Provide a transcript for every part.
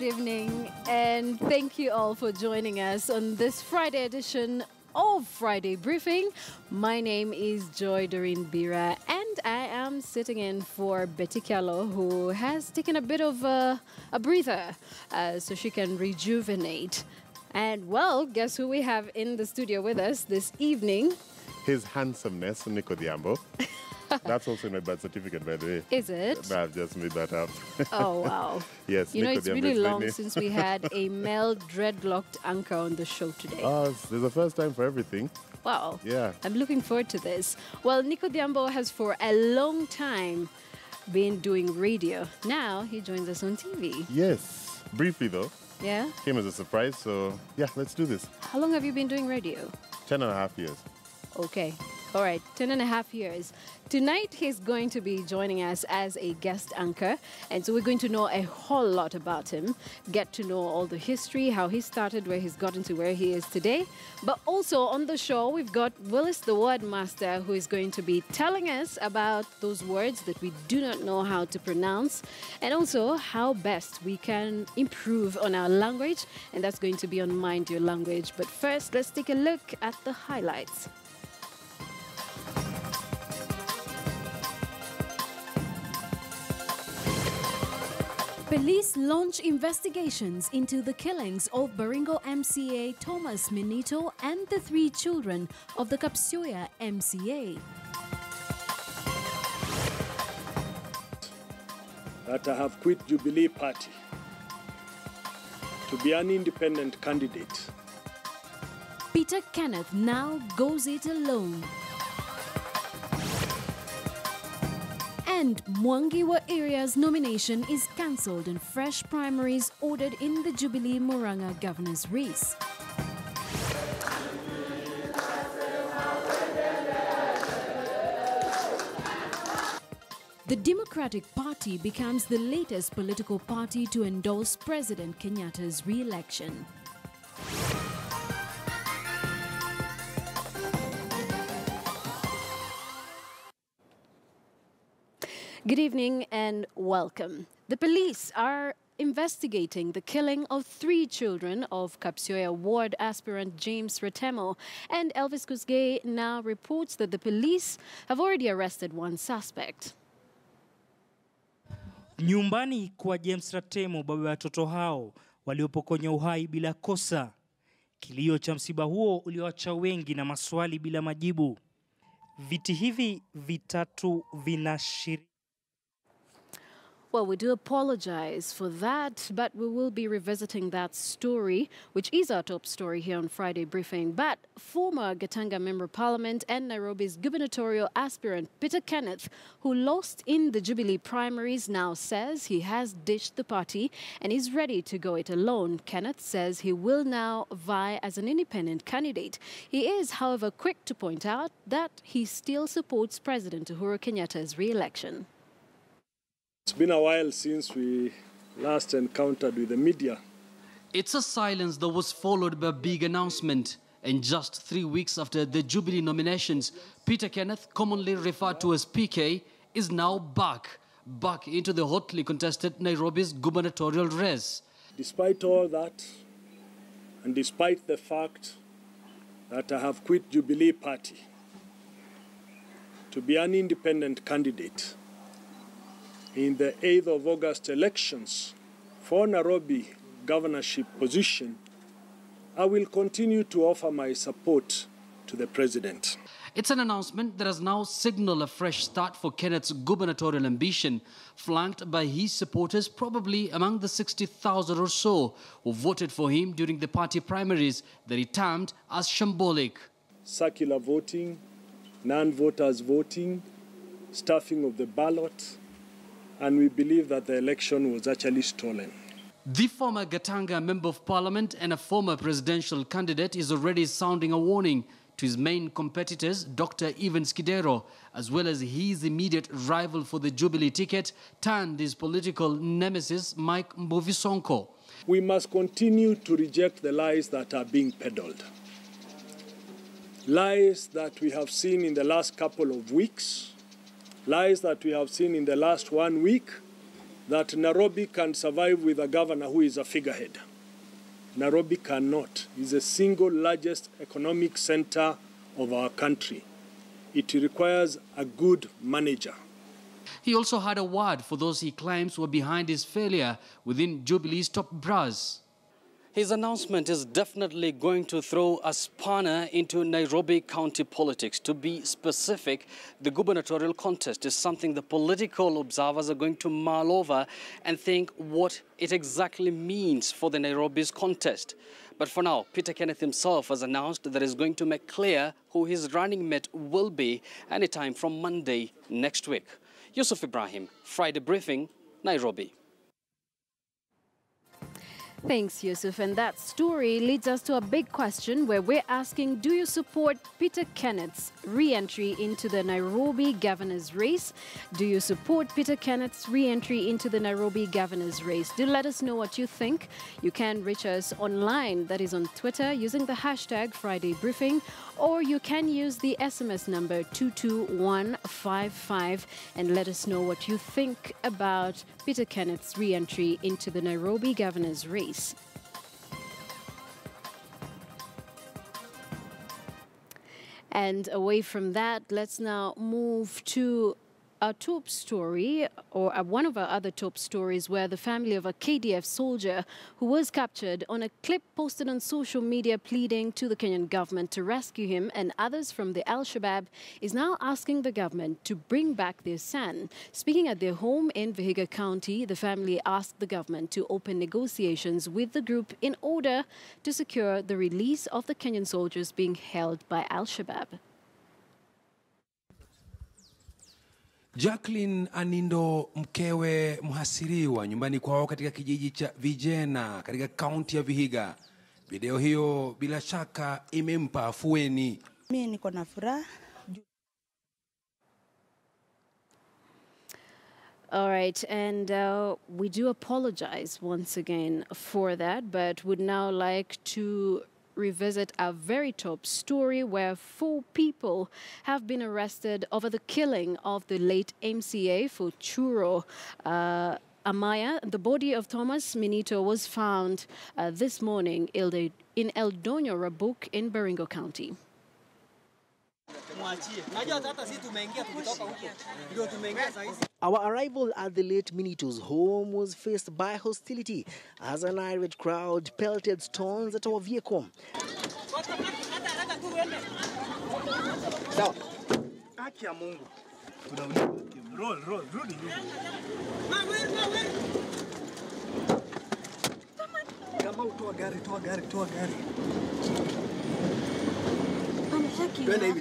Good evening, and thank you all for joining us on this Friday edition of Friday Briefing. My name is Joy Doreen Biira, and I am sitting in for Betty Kyallo, who has taken a bit of a, a breather uh, so she can rejuvenate. And well, guess who we have in the studio with us this evening? His handsomeness, Nico Diambo. That's also in my birth certificate, by the way. Is it? No, I've just made that up. Oh, wow. yes, You know, it's really long since we had a male dreadlocked anchor on the show today. Oh, it's- there's a first time for everything. Wow. Yeah. I'm looking forward to this. Well, Nico Diambo has for a long time been doing radio. Now he joins us on TV. Yes. Briefly, though, Yeah? came as a surprise. So, yeah, let's do this. How long have you been doing radio? Ten and a half years. Okay. All right. Ten and a half years. Tonight he's going to be joining us as a guest anchor. And so we're going to know a whole lot about him, get to know all the history, how he started, where he's gotten to where he is today. But also on the show, we've got Willis the Word Master who is going to be telling us about those words that we do not know how to pronounce and also how best we can improve on our language. And that's going to be on Mind Your Language. But first, let's take a look at the highlights. Police launch investigations into the killings of Baringo MCA Thomas Minito and the three children of the Kapsoya MCA. that I have quit Jubilee Party to be an independent candidate. Peter Kenneth now goes it alone. And Mwangiwa area's nomination is cancelled and fresh primaries ordered in the Jubilee Murang'a governor's race. The Democratic Party becomes the latest political party to endorse President Kenyatta's re Good evening and welcome. The police are investigating the killing of three children of Kapsioya ward aspirant James Retemo, and Elvis Kusgay now reports that the police have already arrested one suspect. Nyumbani kwa James Ratemo, baba ya watoto hao waliopokonya uhai bila kosa. Kilio cha msiba huo ulioacha wengi na maswali bila majibu. Viti hivi vitatu vinashiri Well, we do apologize for that, but we will be revisiting that story, which is our top story here on Friday Briefing. But former Gatanga Member of Parliament and Nairobi's gubernatorial aspirant Peter Kenneth, who lost in the Jubilee primaries, now says he has ditched the party and is ready to go it alone. Kenneth says he will now vie as an independent candidate. He is, however, quick to point out that he still supports President Uhuru Kenyatta's re election. It's been a while since we last encountered with the media. It's a silence that was followed by a big announcement. And just three weeks after the Jubilee nominations, Peter Kenneth, commonly referred to as PK, is now back, back into the hotly contested Nairobi's gubernatorial race. Despite all that, and despite the fact that I have quit Jubilee Party to be an independent candidate in the 8th of August elections for Nairobi governorship position, I will continue to offer my support to the president. It's an announcement that has now signaled a fresh start for Kenneth's gubernatorial ambition, flanked by his supporters, probably among the 60,000 or so who voted for him during the party primaries that he termed as shambolic. circular voting, non voters voting, stuffing of the ballot, and we believe that the election was actually stolen. The former Gatanga Member of Parliament and a former presidential candidate is already sounding a warning to his main competitors, Dr. Evans Kidero, as well as his immediate rival for the Jubilee ticket, turned his political nemesis, Mike Mbuvi Sonko. We must continue to reject the lies that are being peddled. Lies that we have seen in the last couple of weeks, lies that we have seen in the last one week, that Nairobi can survive with a governor who is a figurehead. Nairobi cannot. It's the single largest economic center of our country. It requires a good manager. He also had a word for those he claims were behind his failure within Jubilee's top brass. His announcement is definitely going to throw a spanner into Nairobi County politics. To be specific, the gubernatorial contest is something the political observers are going to mull over and think what it exactly means for the Nairobi's contest. But for now, Peter Kenneth himself has announced that he's going to make clear who his running mate will be anytime from Monday next week. Yusuf Ibrahim, Friday Briefing, Nairobi. Thanks, Yusuf. And that story leads us to a big question where we're asking Do you support Peter Kenneth's re entry into the Nairobi governor's race? Do you support Peter Kenneth's re entry into the Nairobi governor's race? Do let us know what you think. You can reach us online, that is on Twitter, using the hashtag Friday Briefing, or you can use the SMS number 22155 and let us know what you think about Peter Kenneth's re entry into the Nairobi governor's race. And away from that, let's now move to a top story, or one of our other top stories, where the family of a KDF soldier who was captured on a clip posted on social media pleading to the Kenyan government to rescue him and others from the Al Shabaab is now asking the government to bring back their son. Speaking at their home in Vihiga County, the family asked the government to open negotiations with the group in order to secure the release of the Kenyan soldiers being held by Al Shabaab. Jacqueline Anindo, mkewe mhasiriwa nyumbani kwao katika kijiji cha Vijena katika kaunti ya Vihiga. Video hiyo bila shaka imempa afueni. Mimi niko na furaha All right, and uh, we do apologize once again for that, but would now like to revisit a very top story where four people have been arrested over the killing of the late MCA for Churo. Uh, Amaya, the body of Thomas Minito was found uh, this morning in Ol Donyo Sabuk in Baringo County. Our arrival at the late Minito's home was faced by hostility as an irate crowd pelted stones at our vehicle. Sawa. Haki ya Mungu. Roll, roll, rudi nyuma. Kama utoa gari, toa gari, toa gari.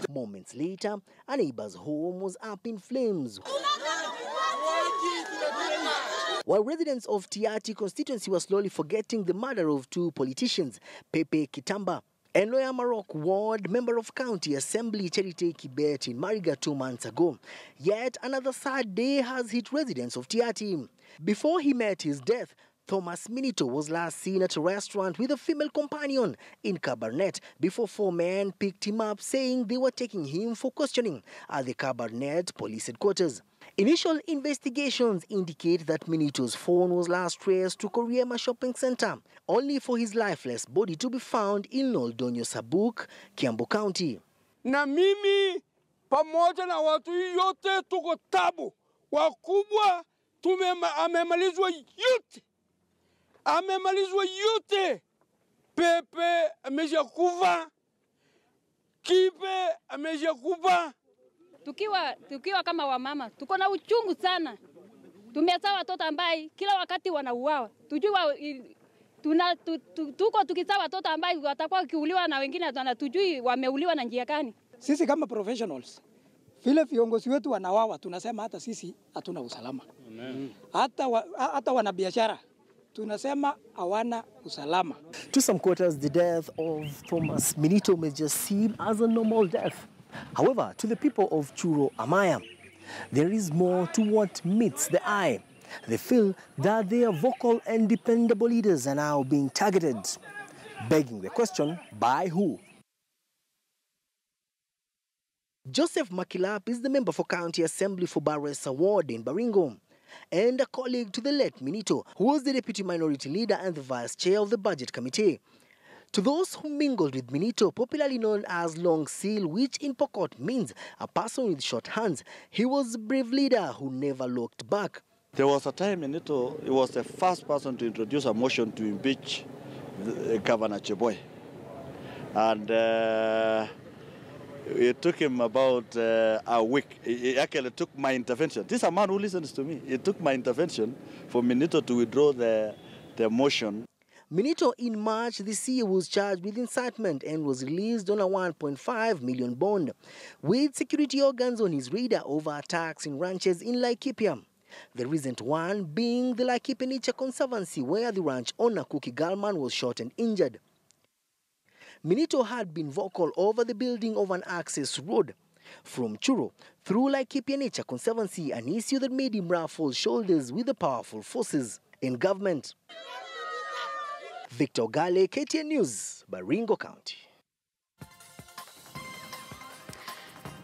Moments later, a neighbor's home was up in flames. While residents of Tiati constituency were slowly forgetting the murder of two politicians, Pepe Kitamba and Loya Marok Ward, member of County Assembly Charity Kibet in Mariga two months ago. Yet another sad day has hit residents of Tiati. Before he met his death, Thomas Minito was last seen at a restaurant with a female companion in Cabernet before four men picked him up saying they were taking him for questioning at the Cabernet police headquarters. Initial investigations indicate that Minito's phone was last traced to Koriema Shopping Center, only for his lifeless body to be found in Noldonyo Sabuk, Kiambu County. Na mimi pamoja na watu yote tuko tabu, wakubwa amemalizwa yote, amemalizwa yote. Pepe ameshakufa, Kipe ameshakufa. tukiwa, tukiwa kama wamama tuko na uchungu sana. Tumezaa watoto ambaye kila wakati wanauawa, tujua tuna, tu, tu, tuko tukizaa watoto ambaye watakuwa wakiuliwa na wengine tujui wameuliwa na njia gani. Sisi kama professionals vile viongozi wetu wanawawa, tunasema hata sisi hatuna usalama Amen. hata, wa, hata wanabiashara tunasema hawana usalama. To some quarters, the death of Thomas Minito may just seem as a normal death. However, to the people of Churo Amaya, there is more to what meets the eye. They feel that their vocal and dependable leaders are now being targeted, begging the question, by who? Joseph Makilap is the member for County Assembly for Barres Award in Baringo. And a colleague to the late Minito, who was the deputy minority leader and the vice chair of the budget committee. To those who mingled with Minito, popularly known as Long Seal, which in Pokot means a person with short hands, he was a brave leader who never looked back. There was a time Minito, he was the first person to introduce a motion to impeach the, uh, Governor Cheboy. And uh, it took him about uh, a week. It actually took my intervention. This is a man who listens to me. It took my intervention for Minito to withdraw the, the motion. Minito in March this year was charged with incitement and was released on a 1.5 million bond, with security organs on his radar over attacks in ranches in Laikipia. The recent one being the Laikipia Nature Conservancy, where the ranch owner Cookie Galman was shot and injured. Minito had been vocal over the building of an access road from Churo through Laikipia Nature Conservancy, an issue that made him ruffle shoulders with the powerful forces in government. Victor Gale, KTN News, Baringo County.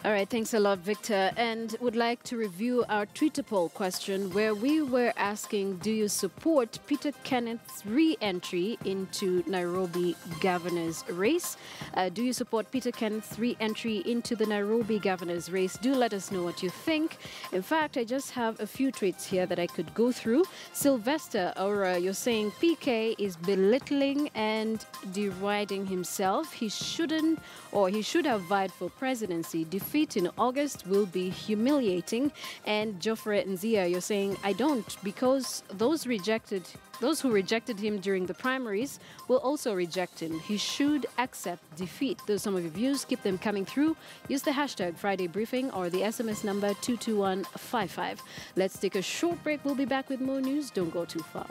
All right, thanks a lot, Victor. And would like to review our Twitter poll question where we were asking Do you support Peter Kenneth's re entry into Nairobi governor's race? Uh, do you support Peter Kenneth's re entry into the Nairobi governor's race? Do let us know what you think. In fact, I just have a few tweets here that I could go through. Sylvester Aura, you're saying PK is belittling and deriding himself. He shouldn't, or he should have vied for presidency. Defeat in August will be humiliating. And Joffre Nzia, you're saying, I don't, because those rejected those who rejected him during the primaries will also reject him. He should accept defeat. Those some of your views. Keep them coming through. Use the hashtag Friday Briefing or the SMS number 22155. Let's take a short break. We'll be back with more news. Don't go too far.